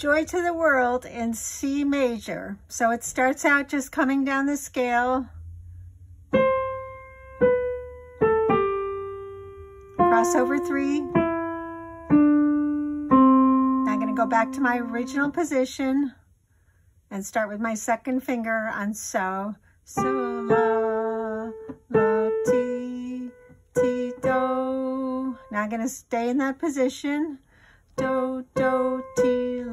Joy to the World in C major. So it starts out just coming down the scale. Crossover three. Now I'm going to go back to my original position and start with my second finger on So. So, La, La, Ti, Ti, Do. Now I'm going to stay in that position do, do, ti,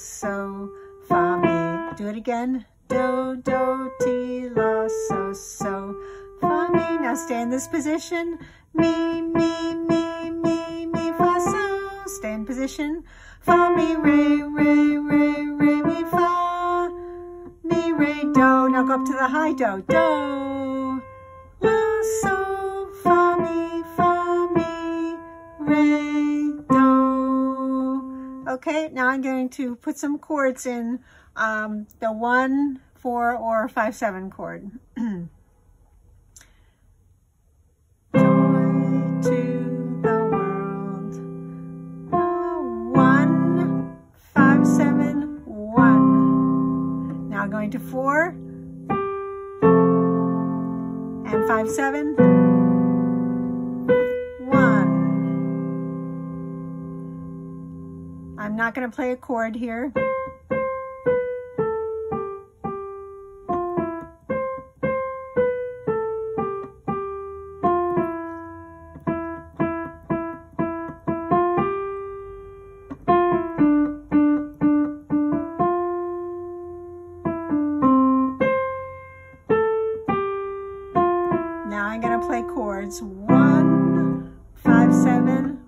so, fa, mi. Do it again. Do, do, ti, la, so, so, fa, mi. Now stay in this position. Mi, mi, mi, mi, mi, fa, so. Stay in position. Fa, mi, re, re, re, re, mi, fa. Mi, re, do. Now go up to the high do. Do, la, so, Okay, now I'm going to put some chords in um, the one, four, or five, seven chord. Joy to the world. One, five, seven, one. Now going to four and five, seven. I'm not going to play a chord here. Now I'm going to play chords. One, five, seven.